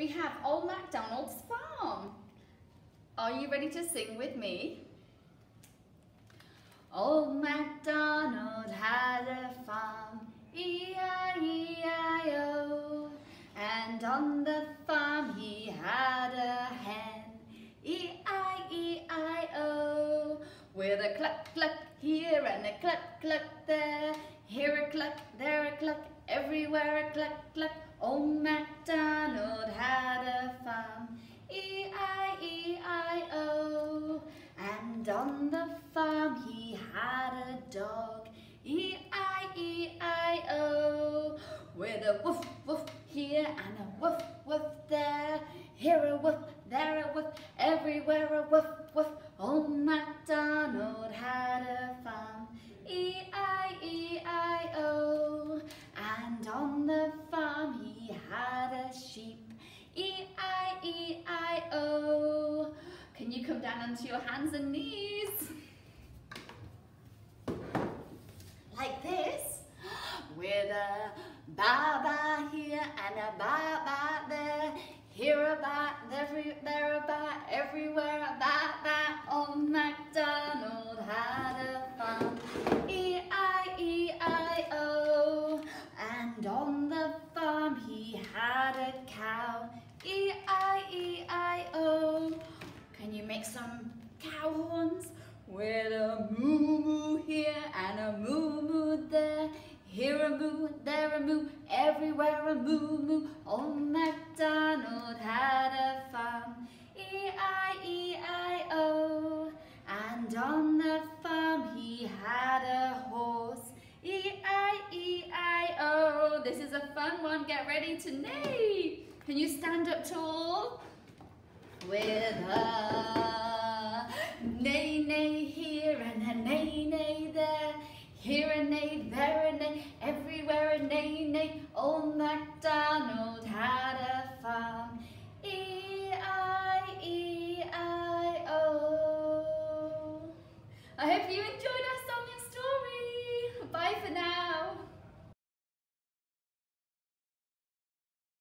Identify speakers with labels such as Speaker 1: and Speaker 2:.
Speaker 1: we have Old MacDonald's farm. Are you ready to sing with me? Old MacDonald With a cluck cluck here and a cluck cluck there, here a cluck, there a cluck, everywhere a cluck cluck. Old MacDonald had a farm, E-I-E-I-O. And on the farm he had a dog, E-I-E-I-O. With a woof woof here and a woof woof there, here a woof, there a woof, everywhere a woof woof. Old had a farm, E-I-E-I-O. And on the farm he had a sheep, E-I-E-I-O. Can you come down onto your hands and knees? Like this, with a ba-ba here he had a cow, E-I-E-I-O. Can you make some cow horns? With a moo-moo here and a moo-moo there. Here a moo, there a moo, everywhere a moo-moo. Old MacDonald had a farm, E-I-E-I-O. And on the farm he had a This is a fun one, get ready to neigh. Can you stand up tall? With a neigh neigh here and a neigh neigh there, here a neigh, there a neigh, everywhere a neigh neigh. Old MacDonald had a farm, E-I-E-I-O. I hope you enjoyed